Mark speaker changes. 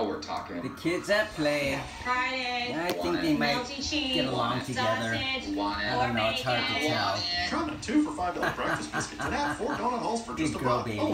Speaker 1: Now we're talking.
Speaker 2: The kids at play.
Speaker 3: Friday.
Speaker 2: I think they might get along together.
Speaker 3: Sausage.
Speaker 1: Want it.
Speaker 2: I don't know, it's hard to tell.
Speaker 4: Try two for $5 breakfast biscuits and add four donut holes for just
Speaker 2: Good
Speaker 4: a
Speaker 2: girl,
Speaker 4: buck.
Speaker 2: baby.
Speaker 4: Oh,